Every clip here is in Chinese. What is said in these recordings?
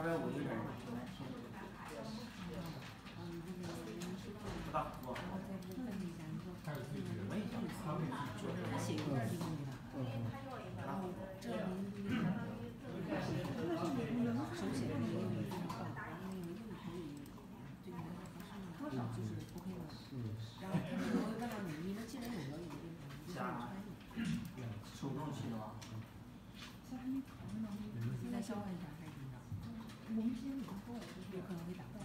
二百五有点儿不大服。他有自己的，他会自己做。他写一段儿就用的，然后这您手写的那个英语非常棒，然后那个用途也对你来说合适吗？就是 OK 吗？然后他可能会问到你，你们既然有了有这个，你就可以穿用。手动起的吗？你再消化一下？有可能会打不到。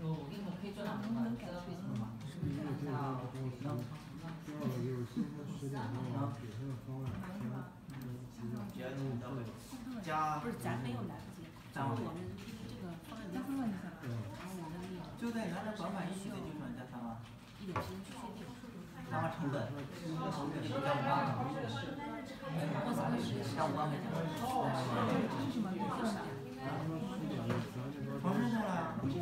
我我给你们可以做两个嘛，这为什么嘛？是不是看一下啊？加不是咱没有来不及，加我们这个方案然后我们就在原来短板一起的基础上加三万，一点时间去确定。三万成本，加五万，加五万块钱。黄山下来啊。不是你，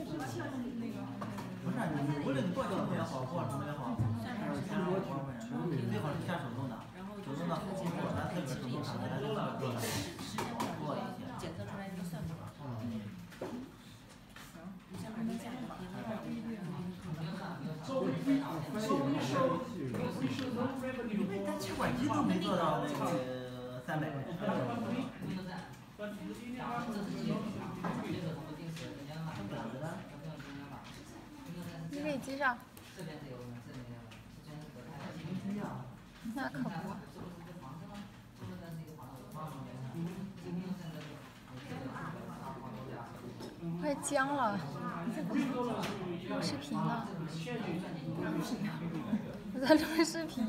无论你做交通也好，做什么也好，还是前五万块钱，最好是下手动挡，手动挡好操作，咱自个儿手动挡咱自个儿做的，做一些。检测出来这个算法。你像二级价格别的二级价格但气管机都没做到那个三百。接上。那可不。快僵了，录视频呢。我在录视频。